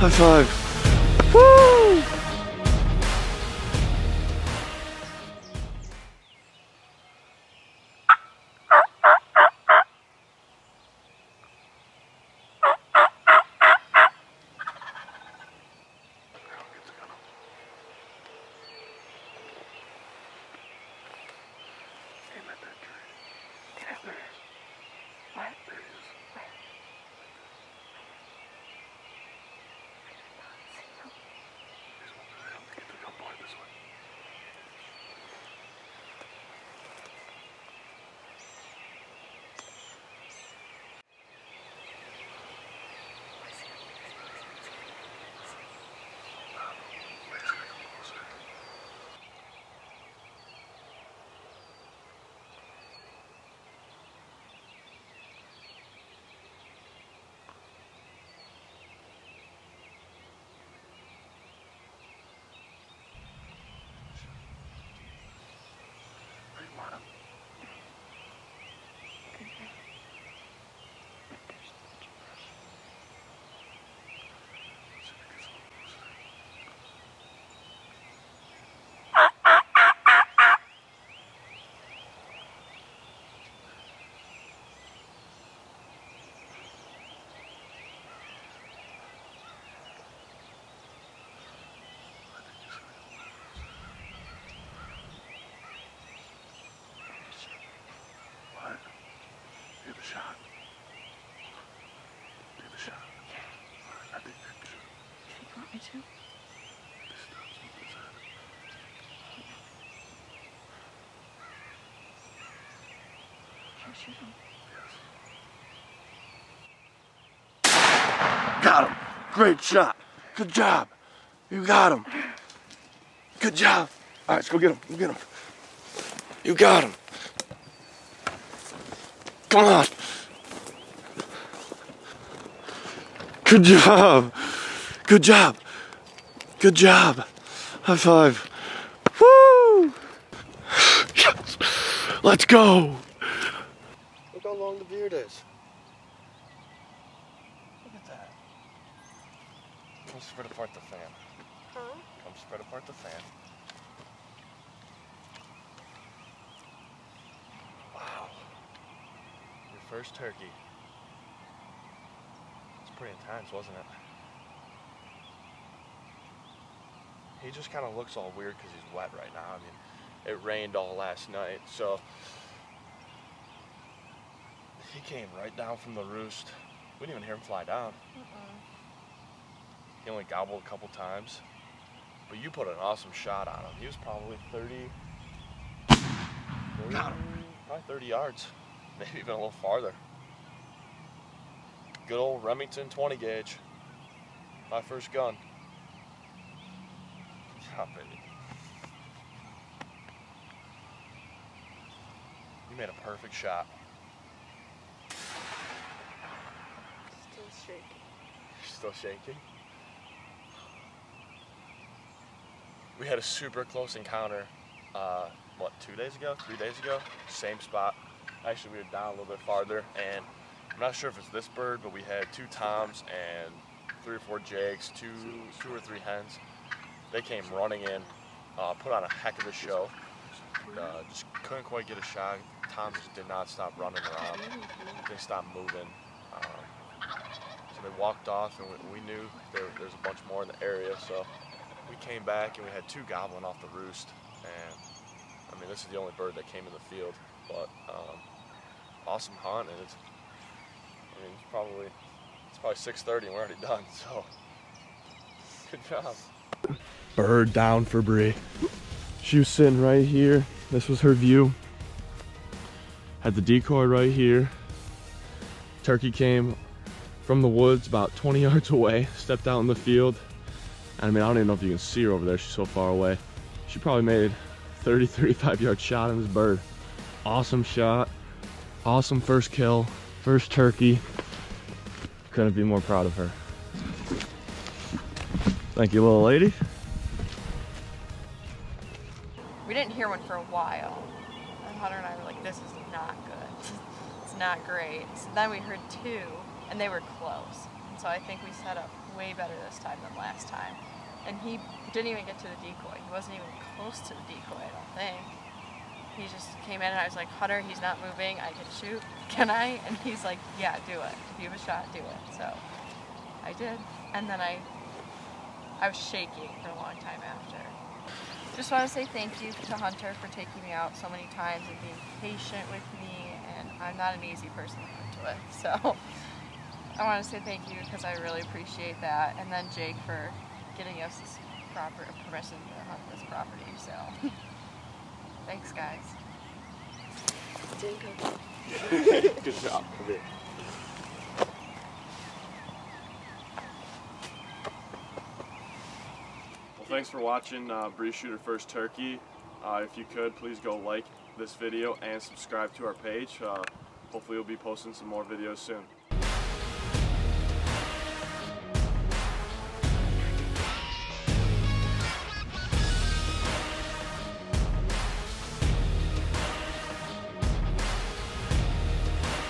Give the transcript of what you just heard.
High five. Woo! Got him. Great shot. Good job. You got him. Good job. All right, let's go get him. Go get him. You got him. Come on. Good job. Good job. Good job. High five. Woo! Yes. Let's go. Look how long the beard is. Look at that. Come spread apart the fan. Huh? Come spread apart the fan. Wow. Your first turkey. It's pretty intense, wasn't it? He just kind of looks all weird because he's wet right now. I mean, it rained all last night, so he came right down from the roost. We didn't even hear him fly down. He only gobbled a couple times. But you put an awesome shot on him. He was probably 30, 30 probably 30 yards, maybe even a little farther. Good old Remington 20 gauge. My first gun. Job, baby. You made a perfect shot. Still shaking. Still shaking. We had a super close encounter, uh, what, two days ago, three days ago? Same spot. Actually, we were down a little bit farther, and I'm not sure if it's this bird, but we had two toms and three or four jakes, two, two or three hens. They came running in, uh, put on a heck of a show. Uh, just couldn't quite get a shot. Tom just did not stop running around. They stopped moving. Um, so they walked off, and we, we knew there, there's a bunch more in the area. So we came back, and we had two gobbling off the roost. And I mean, this is the only bird that came in the field. But um, awesome hunt, and it's I mean, it's probably it's probably 6:30, and we're already done. So good job. Bird down for Bri. She was sitting right here. This was her view. Had the decoy right here. Turkey came from the woods about 20 yards away, stepped out in the field. I mean, I don't even know if you can see her over there. She's so far away. She probably made 30, 35 yard shot on this bird. Awesome shot. Awesome first kill. First turkey. Couldn't be more proud of her. Thank you, little lady. We didn't hear one for a while. And Hunter and I were like, this is not good. It's not great. So then we heard two, and they were close. And so I think we set up way better this time than last time. And he didn't even get to the decoy. He wasn't even close to the decoy, I don't think. He just came in and I was like, Hunter, he's not moving. I can shoot. Can I? And he's like, Yeah, do it. If you have a shot, do it. So I did. And then I I was shaking for a long time after. Just want to say thank you to Hunter for taking me out so many times and being patient with me. And I'm not an easy person to hunt with, so I want to say thank you because I really appreciate that. And then Jake for getting us this proper permission to hunt this property. So thanks, guys. Jacob. Good job. Come here. Well, thanks for watching uh, Bri Shooter First Turkey. Uh, if you could, please go like this video and subscribe to our page. Uh, hopefully, we'll be posting some more videos soon.